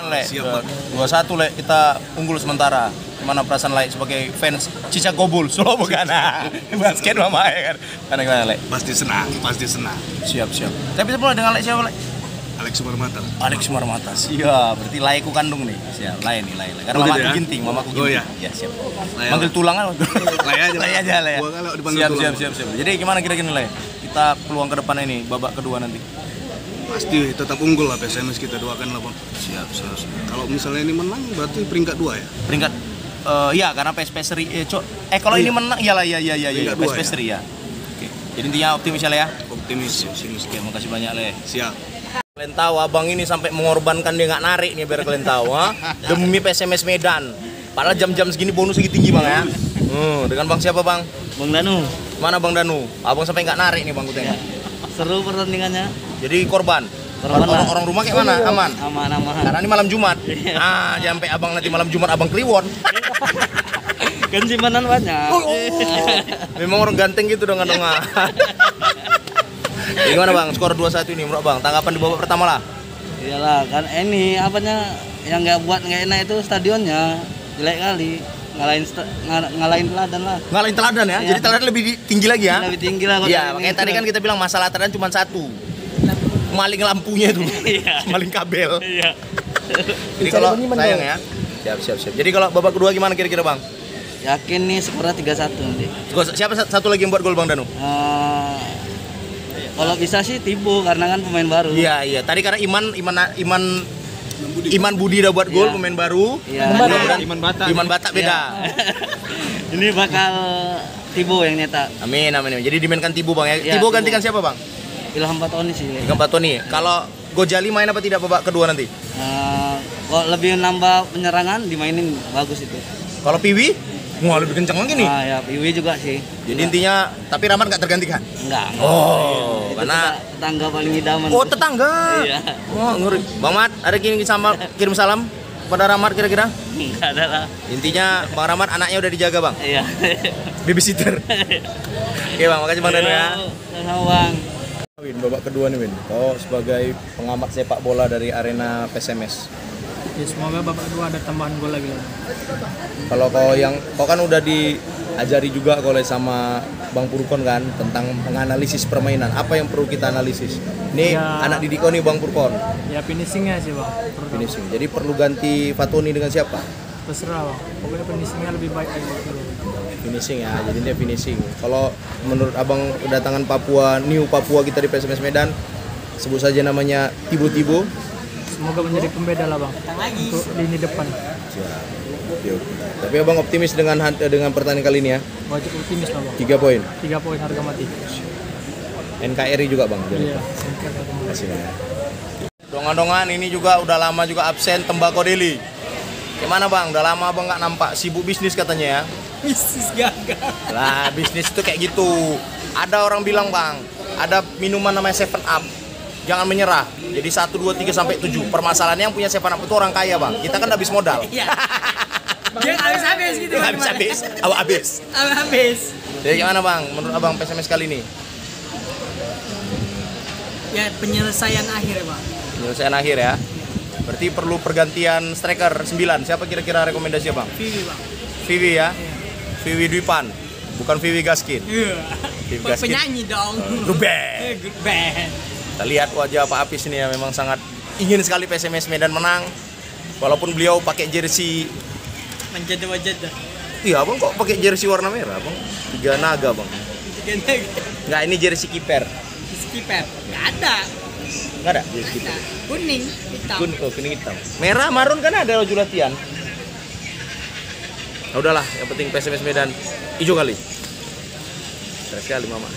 Le, Siap, dua- satu le kita unggul sementara. Gimana perasaan le sebagai fans Cica Gobul Solo bukan? Basket mama ya kan. Karena gimana le? Pasti senang, pasti senang. Siap siap. Tapi boleh dengan le siapa le? Alex Sumarmata. Alex Sumarmata. Siap. Berarti laiku kandung nih. Siap. Lain nih lain. Karena Oh, mamaku gitu ya? ginting, mamaku ginting. Oh, iya. Ya siap. Manggil tulang kan? Lai aja, Lai. aja le. Gua kalau dipanggil Siap siap siap siap. Jadi gimana kira-kira le? Kita peluang ke depan ini babak kedua nanti. Pasti tetap unggul lah PSMS kita doakan lah bang. Siap siap. siap. Kalau misalnya ini menang berarti peringkat dua ya. peringkat eh ya karena PSP seri eh, Cok. eh kalau ini menang iyalah ya ya ya ya Peringkat dua PSP ya? seri ya oke jadi intinya optimis ya ya Optimis. optimis oke makasih banyak le Siap. kalian tahu abang ini sampai mengorbankan dia nggak narik nih biar kalian tahu ha? demi PSMS Medan padahal jam-jam segini bonus segini tinggi bang ya hmm, dengan bang siapa bang Bang Danu, mana bang Danu abang sampai nggak narik nih bang Kuteng seru pertandingannya. Jadi korban Korban orang, orang rumah kayak mana aman Aman aman. karena ini malam Jumat Iya. ah jangan sampai abang nanti malam Jumat abang kliwon Kan simpanan banyak. Oh, Memang orang ganteng gitu dengan dong. Jadi gimana bang? Skor 2-1 ini menurut bang? Tanggapan di babak pertama lah. Iyalah kan ini apanya yang nggak buat nggak enak itu stadionnya jelek kali ngalahin sta- ngal- ngalahin teladan lah Ngalahin teladan ya? Iya. Jadi teladan lebih tinggi lagi ya? lebih tinggi lah Iya, makanya tadi kan kita bilang masalah teladan cuma satu. Maling lampunya itu. Iya. Maling kabel. iya Jadi kalau sayang ya. Siap, siap, siap. Jadi kalau babak kedua gimana kira-kira bang? yakin nih skornya 3-1 nanti Skor- Siapa sat- satu lagi yang buat gol bang Danu? Eh, kalau bisa sih Tibo karena kan pemain baru Iya, iya. Tadi karena Iman, Iman, Iman, Iman Budi udah buat gol Iya. pemain baru. Iya. Mudah-mudahan Iman Iman Batak beda. ini bakal Tibo yang nyetak Amin, amin, amin. Jadi dimainkan Tibu bang ya. Iya, Tibu Tibo. gantikan siapa bang? Ilham Batoni sih Pak Tony. Kalau Gojali main apa tidak babak kedua nanti? Eh, kalau lebih nambah penyerangan dimainin bagus itu Kalau Piwi? Wah lebih kencang lagi nih. Ah ya, Piwi juga sih. Jadi intinya, tapi Rahmat nggak tergantikan? enggak. Oh, Itu karena teta- tetangga paling idaman. oh tetangga. Iya. Oh ngeri. Bang Mat, ada kirim sama kirim salam pada Rahmat kira-kira? Enggak ada lah. Intinya Bang Rahmat anaknya udah dijaga bang, Iya. babysitter. Oke bang, makasih bang Danu ya. Sama Bang. Win, babak kedua nih Win. Kau sebagai pengamat sepak bola dari arena PSMS. Ya semoga babak kedua ada tambahan gol lagi. Kalau kau yang kau kan udah diajari juga oleh sama Bang Purkon kan tentang menganalisis permainan. Apa yang perlu kita analisis? Ini Ya. anak didik kau nih Bang Purkon, Ya finishingnya sih bang. Finishing. Jadi perlu ganti Fatoni dengan siapa? Terserah bang. Pokoknya finishingnya lebih baik lagi. Finishing ya, jadi dia finishing. Kalau menurut Abang kedatangan Papua, New Papua kita di PSMS Medan, sebut saja namanya Tibo-Tibo. Semoga menjadi pembeda lah bang. Untuk lini depan. Siap. Oke, oke. Tapi Abang optimis dengan dengan pertandingan kali ini ya. Wajib optimis lah bang. Tiga poin. Tiga poin harga mati. NKRI juga Bang. Iya. Terima kasih banyak. Dongan-dongan ini juga udah lama juga absen tembakau deli. Gimana bang? Udah lama bang nggak nampak sibuk bisnis katanya ya? Bisnis gagal. Lah bisnis itu kayak gitu. Ada orang bilang bang, ada minuman namanya Seven Up. Jangan menyerah. Jadi 1, 2, 3 sampai 7. Permasalahannya yang punya Seven Up itu orang kaya bang. Kita kan habis modal. Iya. Dia habis-habis gitu. Dia habis habis, awak habis. Habis. Jadi gimana bang? Menurut abang PSMS kali ini? Ya penyelesaian akhir bang. Penyelesaian akhir ya. Berarti perlu pergantian striker 9. Siapa kira-kira rekomendasi bang? Vivi bang. Vivi ya. Vivi Dwipan. Bukan Vivi Gaskin. Iya. Vivi Gaskin. Penyanyi dong. Good band. Eh, Good band. Kita lihat wajah Pak Apis ini ya memang sangat ingin sekali PSMS Medan menang. Walaupun beliau pakai jersey Menjadi-wajad dah. Iya, Bang kok pakai jersey warna merah, Bang? Tiga naga, Bang. Nggak, ini jersey kiper. Skipper. Gak ada. Nggak ada Ada. kiper. Kuning. Hitam. Kun, oh, kuning hitam. Merah, marun kan ada baju latihan. Nah, udahlah, yang penting PSMS Medan hijau kali. Keren sekali, Mama.